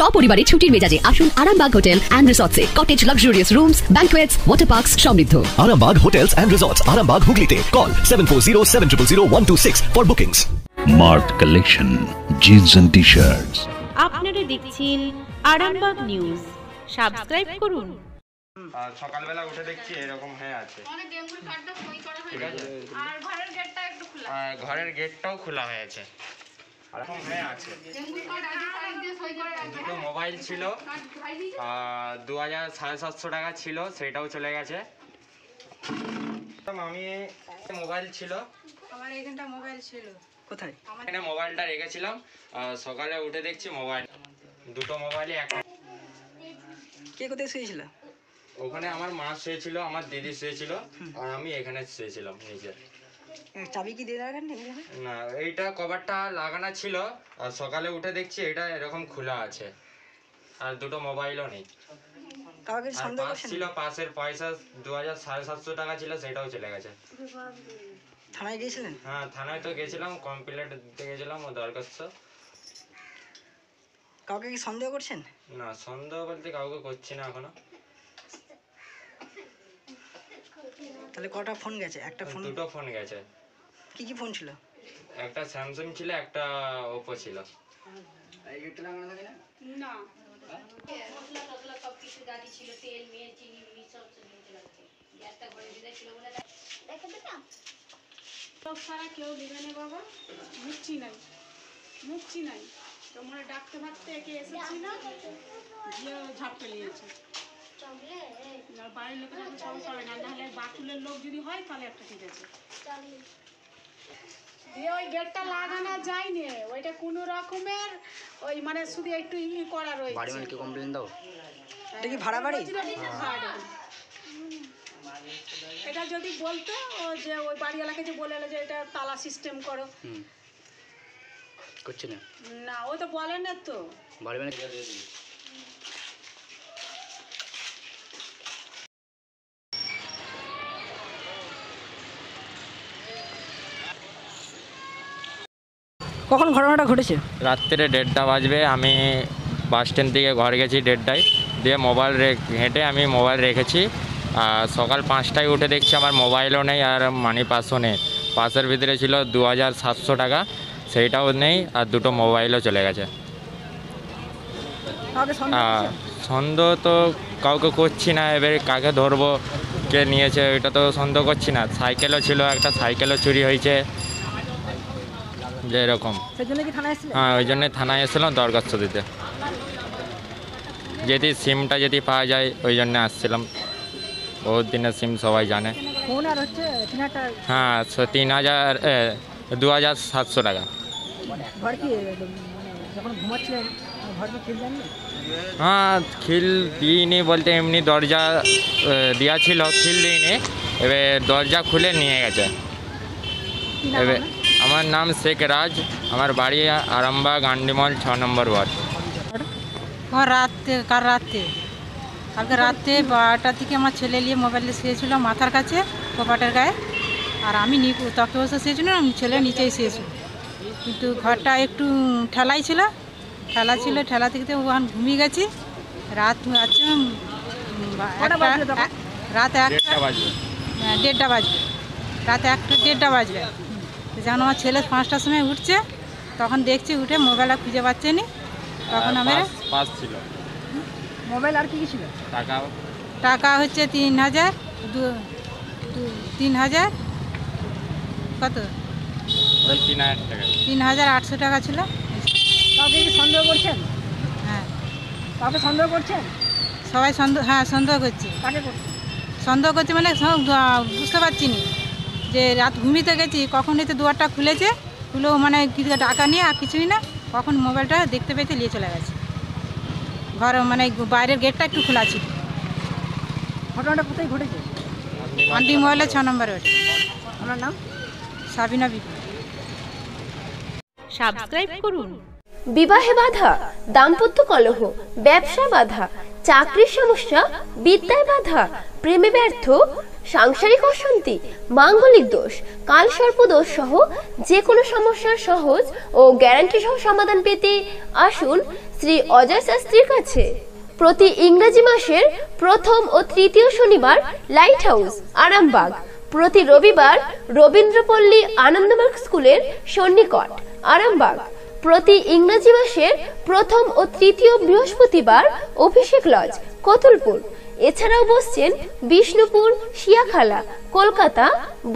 সপরিবারে ছুটির মেজাজে আসুন Arambagh hotel and রিসর্টসে cottage luxurious rooms banquets water parks সমৃদ্ধ। Arambag Hotels and Resorts, Arambag Hooghly Call 740 for bookings. Mart collection jeans and T shirts আপনারা দেখছেন Arambagh news subscribe করুন। আর সকালবেলা উঠে দেখছি এরকম হয়ে আছে। ঠিক আছে। আর ঘরের গেটটা একটু খোলা। আর ঘরের গেটটাও খোলা হয়েছে এরকম হয়ে আছে। দুটো মোবাইল ছিল আর দু হাজার সাড়ে সাতশো টাকা ছিল সেটাও চলে গেছে। আমি মোবাইল ছিল। আমার এখানটা মোবাইল ছিল। কোথায়? এখানে মোবাইলটা রেখেছিলাম সকালে উঠে দেখছি মোবাইল। দুটো মোবাইলই একটা কে কোথায় শুয়েছিল? ওখানে আমার মা শুয়েছিল আমার দিদি শুয়েছিল আর আমি এখানে শুয়েছিলাম নিজে। এ, চাবি কি দিয়ে রাখেন না এইটা কভারটা লাগানো ছিল আর সকালে উঠে দেখছি এটা এরকম খোলা আছে আর দুটো মোবাইলও নেই। কাউকে সন্দেহ করছেন? ছিল পাশের পয়সা দু হাজার সাড়ে সাতশো টাকা ছিল সেটাও চলে গেছে। থানায় গিয়েছিলেন? হ্যাঁ থানায় তো গেছিলাম দিতে গেছিলাম ও দরখাস্ত। কাউকে কি সন্দেহ করছেন? না সন্দেহ বলতে কাউকে করছি না এখনও। তাহলে কটা ফোন গেছে একটা ফোন দুটো ফোন গেছে কি কি ফোন ছিল একটা স্যামসাং ছিল একটা ওপো ছিল না সব সারা কেউ না বাবা মুখছি নাই মুখছি নাই তোমরা ডাকতে ভাবতে একে এসেছিল গিয়ে ঝাপটে নিয়েছে বাড়ির লোকের যখন সমস্যা হবে না নাহলে বাতুলের লোক যদি হয় তাহলে একটা ঠিক আছে। দিয়ে ওই গেটটা লাগানো যায়নি ওইটা কোনো রকমের ওই মানে শুধু একটু ই করা রয়েছে। কমপ্লেন দাও? এটা কি ভাড়া বাড়ি। এটা যদি বলতো যে ওই বাড়িওয়ালাকে যে বলে এলো যে এটা তালা সিস্টেম করো। করছে না? না ও তো বলে না তো। বাড়ি কখন ঘটনাটা ঘটেছে? রাত্রে দেড়টা বাজবে আমি বাস স্ট্যান্ড থেকে ঘর গেছি দেড়টায়। দিয়ে মোবাইল হেঁটে আমি মোবাইল রেখেছি। আর সকাল পাঁচটায় উঠে দেখছি আমার মোবাইলও নেই আর মানি পাসও নেই। পাসের ভিতরে ছিল দু হাজার সাতশো টাকা সেইটাও নেই আর দুটো মোবাইলও চলে গেছে। সন্দেহ তো কাউকে করছি না এবারে কাকে ধরবো কে নিয়েছে ওইটা তো সন্দেহ করছি না। সাইকেলও ছিল একটা সাইকেলও চুরি হয়েছে। যে এরকম। হ্যাঁ ওই জন্যে থানায় এসেছিলাম দরখাস্ত দিতে। যদি সিমটা যদি পাওয়া যায় ওই জন্য আসছিলাম। বহুত দিনের সিম সবাই জানে। হচ্ছে তিন হাজার হ্যাঁ তিন হাজার দু হাজার সাতশো টাকা। মানে হ্যাঁ খিল দিইনি বলতে এমনি দরজা দেওয়া ছিল খিল দিইনি। এবার দরজা খুলে নিয়ে গেছে। এবার? আমার নাম শেখ রাজ। আমার বাড়ি আরামবাগ গান্ডিমল ছ নম্বর ওয়ার্ড। আমার রাতে কাল রাতে। কালকে রাতে বারোটার দিকে আমার ছেলে নিয়ে মোবাইলে শুয়েছিল মাথার কাছে কপাটের গায়ে। আর আমি নি তকে বসে শুয়েছিলাম ছেলে নিচেই শুয়েছিল। কিন্তু ঘরটা একটু ঠেলাই ছিল। ঠেলা ছিল ঠেলা থেকে ওখানে ঘুমিয়ে গেছি। রাত আছে রাত একটা বাজবে হ্যাঁ, দেড়টা বাজবে। রাত একটা দেড়টা বাজবে। তো যখন আমার ছেলে পাঁচটার সময় উঠছে তখন দেখছি উঠে মোবাইলটা খুঁজে পাচ্ছে নি। তখন আমার পাস ছিল। মোবাইল আর কি কি ছিল? টাকা। টাকা হচ্ছে তিন হাজার দু- তিন হাজার কত? তিন হাজার টাকা। তিন হাজার আটশো টাকা ছিল। কাউকে কি সন্দেহ করছেন? হ্যাঁ। কাউকে সন্দেহ করছেন? সবাই সন্দেহ হ্যাঁ সন্দেহ করছে। কাকে সন্দেহ করছে মানে বুঝতে পারছি নি। যে রাত ঘুমিতে গেছি কখন এতে দুয়ারটা খুলেছে? খুলেও মানে কিছু টাকা নিয়ে আর কিছুই না কখন মোবাইলটা দেখতে পেতে নিয়ে চলে গেছে। ঘর মানে বাইরের গেটটা একটু খোলা ছিল। ঘটনাটা কোথায় ঘটেছে? আন্টি মোবাইলে ছ নম্বরে ওঠে। আপনার নাম? সাবিনা বিপি। সাবস্ক্রাইব করুন। বিবাহে বাধা দাম্পত্য কলহ ব্যবসা বাধা চাকরির সমস্যা, বিদ্যায় বাধা, প্রেমে ব্যর্থ, সাংসারিক অশান্তি, মাঙ্গলিক দোষ, কাল সর্পদোষ সহ যে কোনো সমস্যার সহজ ও গ্যারান্টি সহ সমাধান পেতে আসুন শ্রী অজয় শাস্ত্রীর কাছে। প্রতি ইংরেজি মাসের প্রথম ও তৃতীয় শনিবার লাইট হাউস আরামবাগ। প্রতি রবিবার রবীন্দ্রপল্লী আনন্দমার্গ স্কুলের সন্নিকট, আরামবাগ। প্রতি ইংরেজি মাসের প্রথম ও তৃতীয় বৃহস্পতিবার অভিষেক লজ, কতুলপুর। এছাড়াও বসছেন বিষ্ণুপুর, শিয়াখালা, কলকাতা,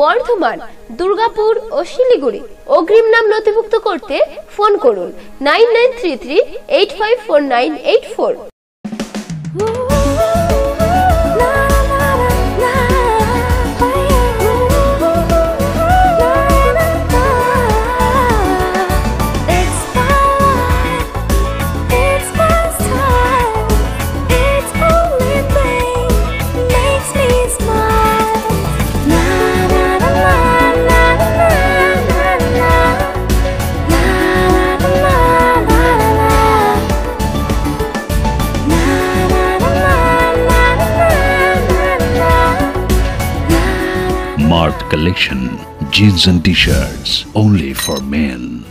বর্ধমান, দুর্গাপুর ও শিলিগুড়ি। অগ্রিম নাম নথিভুক্ত করতে ফোন করুন nine nine three three eight five four nine eight four. Mart Collection Jeans and T-shirts only for men.